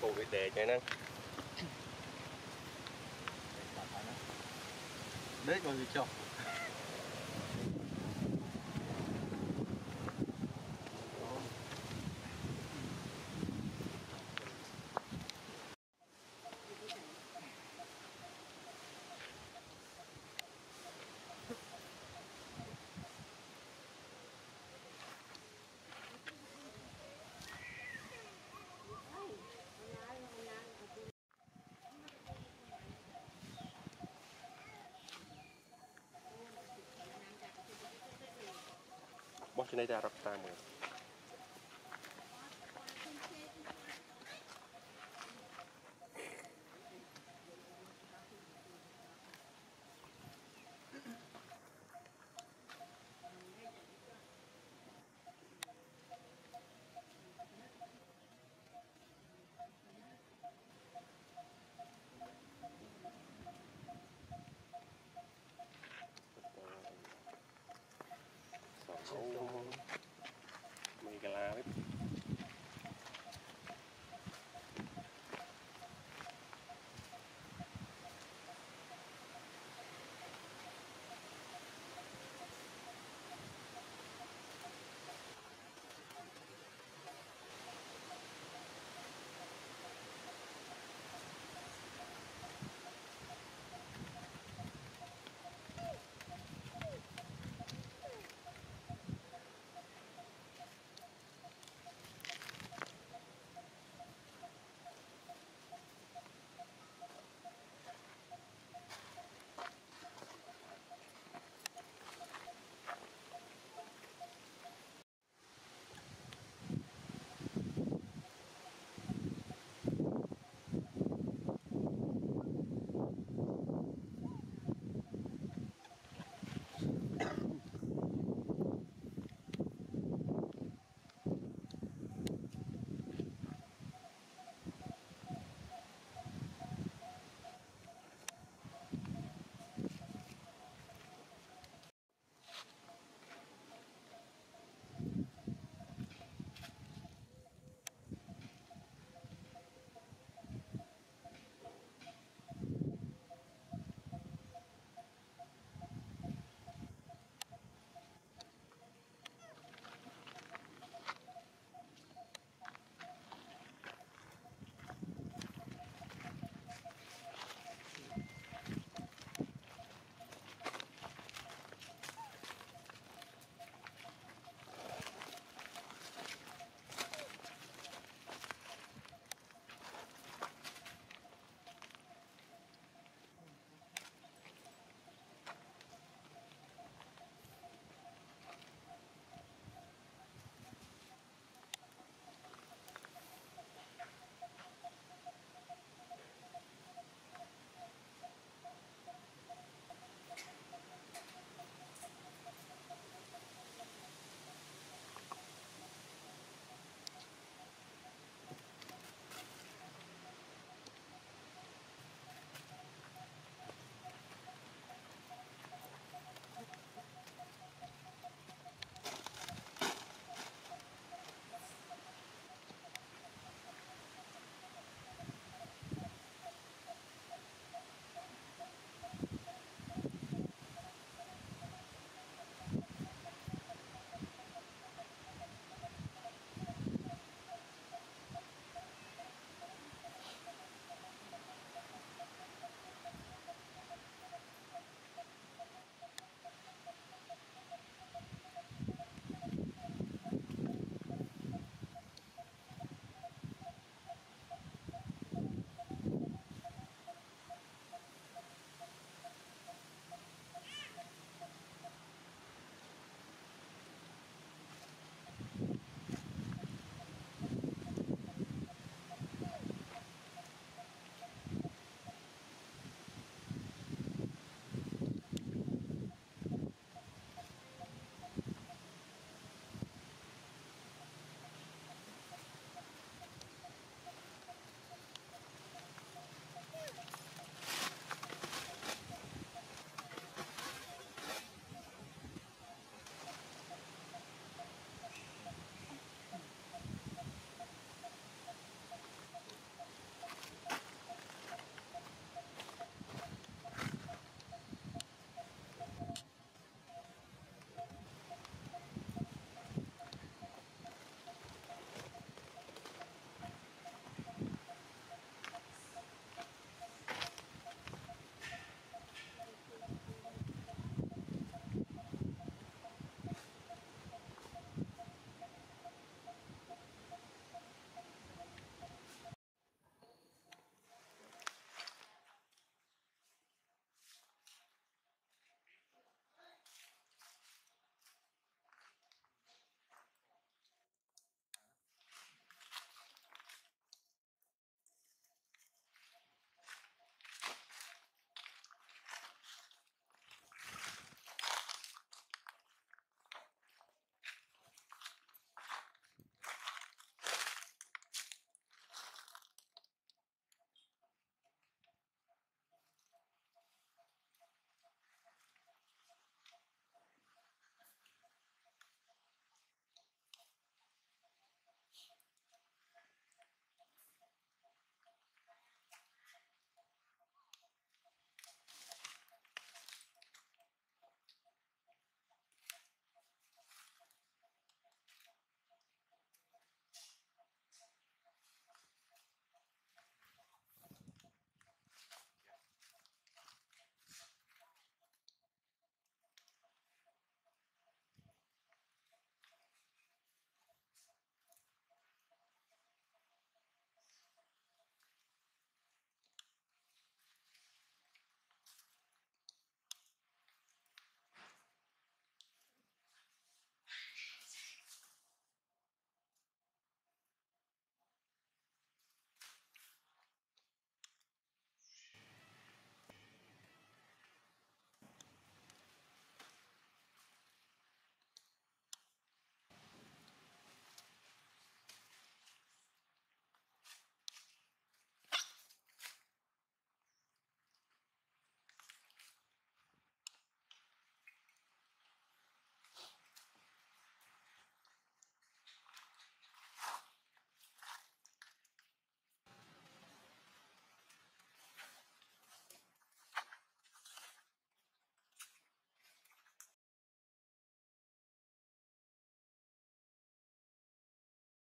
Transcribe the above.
cô bị đề cho nên đấy còn gì chọc Need out of Tağımı'nın.